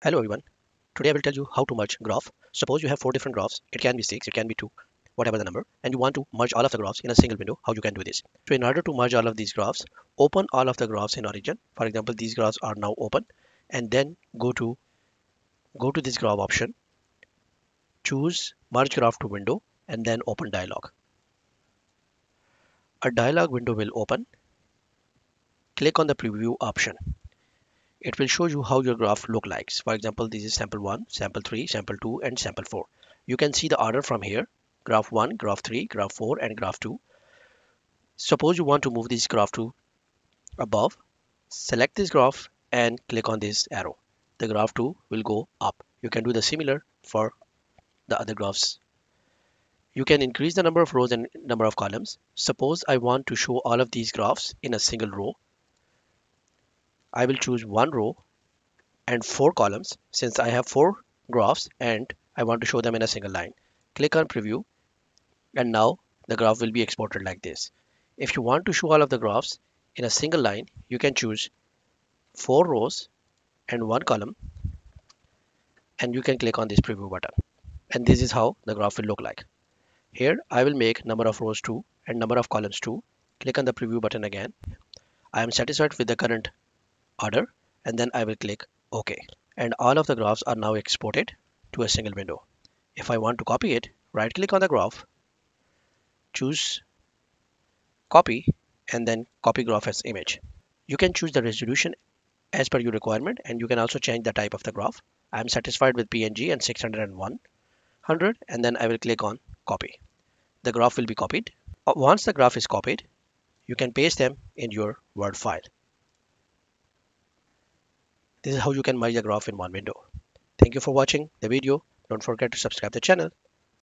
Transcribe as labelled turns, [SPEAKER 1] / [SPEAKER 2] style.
[SPEAKER 1] Hello everyone. Today I will tell you how to merge graph. Suppose you have four different graphs. It can be six, it can be two, whatever the number, and you want to merge all of the graphs in a single window. How you can do this? So in order to merge all of these graphs, open all of the graphs in origin. For example, these graphs are now open, and then go to go to this graph option, choose merge graph to window, and then open dialog. A dialog window will open. Click on the preview option it will show you how your graph look like. For example, this is sample 1, sample 3, sample 2 and sample 4. You can see the order from here, graph 1, graph 3, graph 4 and graph 2. Suppose you want to move this graph to above, select this graph and click on this arrow. The graph 2 will go up. You can do the similar for the other graphs. You can increase the number of rows and number of columns. Suppose I want to show all of these graphs in a single row I will choose one row and four columns since I have four graphs and I want to show them in a single line. Click on preview and now the graph will be exported like this. If you want to show all of the graphs in a single line, you can choose four rows and one column and you can click on this preview button. And this is how the graph will look like. Here I will make number of rows 2 and number of columns 2. Click on the preview button again. I am satisfied with the current order and then I will click OK. And all of the graphs are now exported to a single window. If I want to copy it, right click on the graph, choose copy and then copy graph as image. You can choose the resolution as per your requirement and you can also change the type of the graph. I am satisfied with PNG and 601 100 and then I will click on copy. The graph will be copied. Uh, once the graph is copied, you can paste them in your Word file. This is how you can merge a graph in one window. Thank you for watching the video. Don't forget to subscribe the channel.